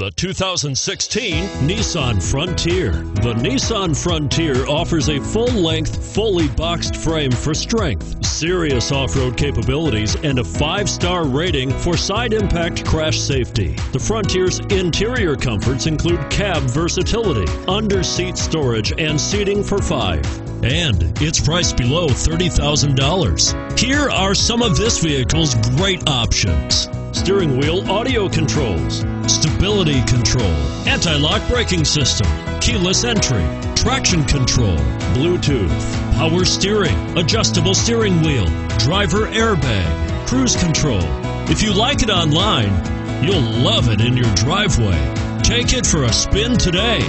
The 2016 Nissan Frontier. The Nissan Frontier offers a full-length, fully boxed frame for strength, serious off-road capabilities, and a five-star rating for side impact crash safety. The Frontier's interior comforts include cab versatility, under-seat storage, and seating for five. And it's priced below $30,000. Here are some of this vehicle's great options steering wheel audio controls, stability control, anti lock braking system, keyless entry, traction control, Bluetooth, power steering, adjustable steering wheel, driver airbag, cruise control. If you like it online, you'll love it in your driveway. Take it for a spin today.